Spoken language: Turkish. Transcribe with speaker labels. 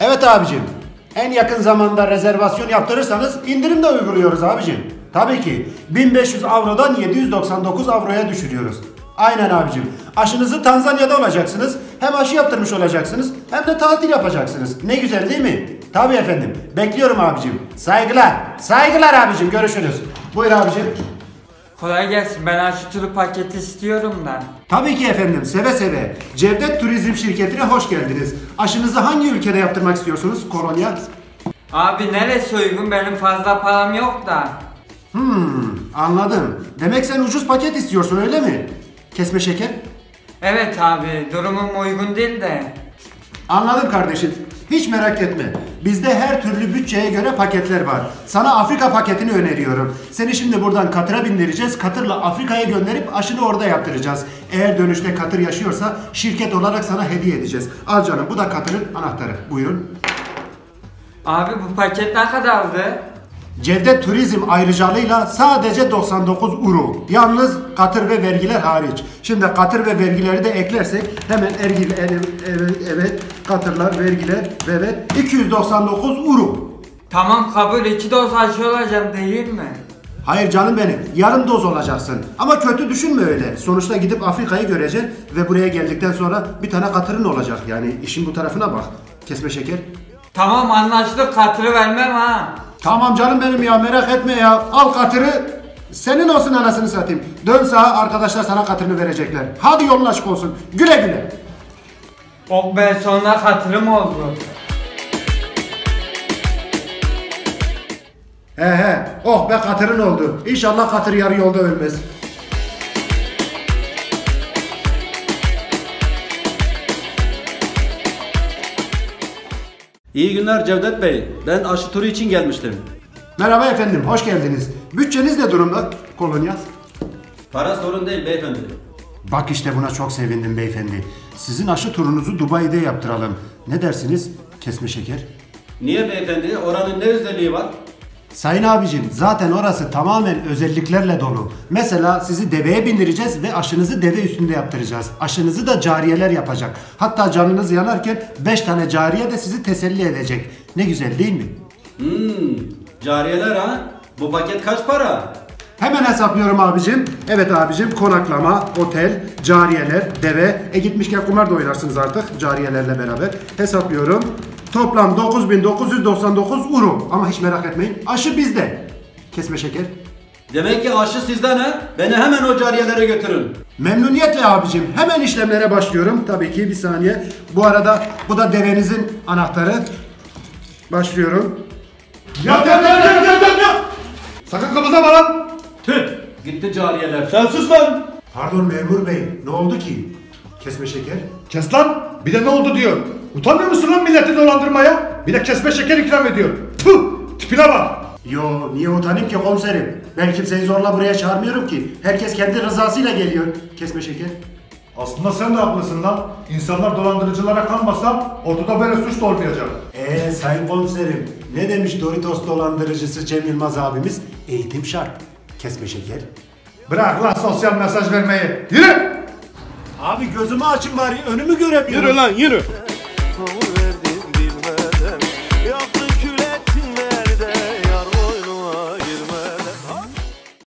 Speaker 1: Evet abicim. En yakın zamanda rezervasyon yaptırırsanız indirim de uyguluyoruz abicim. Tabii ki 1500 avrodan 799 avroya düşürüyoruz. Aynen abicim. Aşınızı Tanzanya'da olacaksınız. Hem aşı yaptırmış olacaksınız hem de tatil yapacaksınız. Ne güzel değil mi? Tabii efendim. Bekliyorum abicim. Saygılar. Saygılar abicim. Görüşürüz. Buyur abicim.
Speaker 2: Kolay gelsin ben aşı turu paketi istiyorum da.
Speaker 1: Tabii ki efendim. Seve seve. Cevdet Turizm Şirketi'ne hoş geldiniz. Aşınızı hangi ülkede yaptırmak istiyorsunuz? Kolonya.
Speaker 2: Abi neresi uygun benim fazla param yok da.
Speaker 1: Hmm, anladım. Demek sen ucuz paket istiyorsun öyle mi? Kesme şeker.
Speaker 2: Evet abi durumum uygun değil de.
Speaker 1: Anladım kardeşim. Hiç merak etme. Bizde her türlü bütçeye göre paketler var. Sana Afrika paketini öneriyorum. Seni şimdi buradan katıra bindireceğiz. Katırla Afrika'ya gönderip aşını orada yaptıracağız. Eğer dönüşte katır yaşıyorsa şirket olarak sana hediye edeceğiz. Al canım bu da katırın anahtarı. Buyurun.
Speaker 2: Abi bu paket ne kadardı?
Speaker 1: Cevdet Turizm ayrıcalığıyla sadece 99 euro. Yalnız katır ve vergiler hariç. Şimdi katır ve vergileri de eklersek hemen ergil, evet, evet, evet katırlar, vergiler ve evet 299 euro.
Speaker 2: Tamam kabul iki doz aşı olacağım değil mi?
Speaker 1: Hayır canım benim. Yarım doz olacaksın. Ama kötü düşünme öyle. Sonuçta gidip Afrika'yı göreceksin ve buraya geldikten sonra bir tane katırın olacak. Yani işin bu tarafına bak. Kesme şeker.
Speaker 2: Tamam anlaştık katırı vermem ha.
Speaker 1: Tamam canım benim ya merak etme ya. Al katırı. Senin olsun anasını satayım. Dön sağa arkadaşlar sana katırını verecekler. Hadi yolun açık olsun. Güle güle.
Speaker 2: Oh be sonunda katırım oldu.
Speaker 1: He he. Oh be katırın oldu. İnşallah katır yarı yolda ölmez.
Speaker 3: İyi günler Cevdet Bey. Ben aşı turu için gelmiştim.
Speaker 1: Merhaba efendim. Hoş geldiniz. Bütçeniz ne durumda? Kolonya.
Speaker 3: Para sorun değil beyefendi.
Speaker 1: Bak işte buna çok sevindim beyefendi. Sizin aşı turunuzu Dubai'de yaptıralım. Ne dersiniz? Kesme şeker.
Speaker 3: Niye beyefendi? Oranın ne özelliği var?
Speaker 1: Sayın abicim zaten orası tamamen özelliklerle dolu. Mesela sizi deveye bindireceğiz ve aşınızı deve üstünde yaptıracağız. Aşınızı da cariyeler yapacak. Hatta canınız yanarken 5 tane cariye de sizi teselli edecek. Ne güzel değil mi?
Speaker 3: Hmm, cariyeler ha? Bu paket kaç para?
Speaker 1: Hemen hesaplıyorum abicim. Evet abicim konaklama, otel, cariyeler, deve. E gitmişken kumar da oynarsınız artık cariyelerle beraber. Hesaplıyorum. Toplam 9999 euro. Ama hiç merak etmeyin aşı bizde. Kesme şeker.
Speaker 3: Demek ki aşı sizden ha? Beni hemen o cariyelere götürün.
Speaker 1: Memnuniyetle abicim. Hemen işlemlere başlıyorum. Tabii ki bir saniye. Bu arada bu da devenizin anahtarı. Başlıyorum.
Speaker 4: Yat yat yat yat yat yat yat! Sakın kımıldama lan!
Speaker 3: Tüh! Gitti cariyeler.
Speaker 4: Sen sus lan!
Speaker 1: Pardon memur bey. Ne oldu ki? Kesme şeker.
Speaker 4: Kes lan! Bir de ne oldu diyor. Utanmıyor musun lan milleti dolandırmaya? Bir de kesme şeker ikram ediyor. Tüh! Tipine bak!
Speaker 1: Yo niye utanayım ki komiserim? Ben kimseyi zorla buraya çağırmıyorum ki. Herkes kendi rızasıyla geliyor. Kesme şeker.
Speaker 4: Aslında sen de haklısın lan. İnsanlar dolandırıcılara kanmasa ortada böyle suç da olmayacak.
Speaker 1: Eee Ee, sayın komiserim. Ne demiş Doritos dolandırıcısı Cem Yılmaz abimiz? Eğitim şart. Kesme şeker.
Speaker 4: Bırak lan sosyal mesaj vermeyi. Yürü!
Speaker 1: Abi gözümü açın bari önümü göremiyorum.
Speaker 4: Yürü lan yürü!